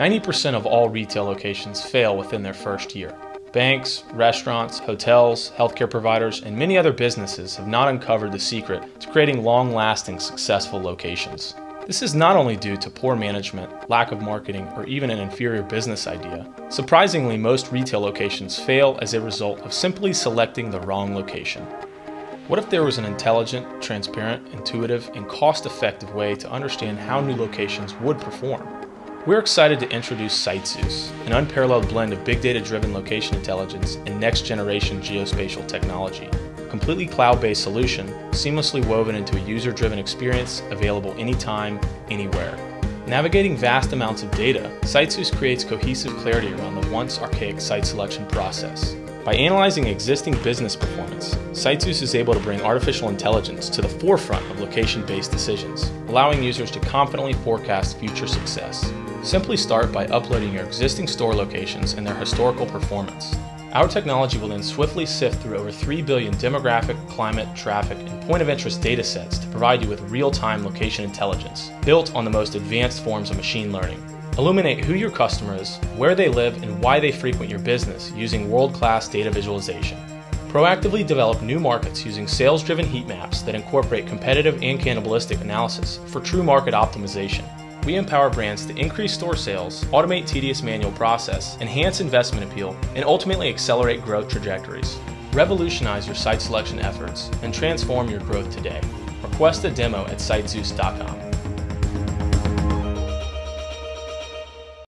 90% of all retail locations fail within their first year. Banks, restaurants, hotels, healthcare providers, and many other businesses have not uncovered the secret to creating long lasting, successful locations. This is not only due to poor management, lack of marketing, or even an inferior business idea. Surprisingly, most retail locations fail as a result of simply selecting the wrong location. What if there was an intelligent, transparent, intuitive, and cost effective way to understand how new locations would perform? We're excited to introduce SiteZeus, an unparalleled blend of big data driven location intelligence and next generation geospatial technology. Completely cloud based solution, seamlessly woven into a user driven experience available anytime, anywhere. Navigating vast amounts of data, SiteZeus creates cohesive clarity around the once archaic site selection process. By analyzing existing business performance, SiteZeus is able to bring artificial intelligence to the forefront of location-based decisions, allowing users to confidently forecast future success. Simply start by uploading your existing store locations and their historical performance. Our technology will then swiftly sift through over 3 billion demographic, climate, traffic, and point of interest data sets to provide you with real-time location intelligence, built on the most advanced forms of machine learning. Illuminate who your customer is, where they live, and why they frequent your business using world-class data visualization. Proactively develop new markets using sales-driven heat maps that incorporate competitive and cannibalistic analysis for true market optimization. We empower brands to increase store sales, automate tedious manual process, enhance investment appeal, and ultimately accelerate growth trajectories. Revolutionize your site selection efforts and transform your growth today. Request a demo at sitezeus.com.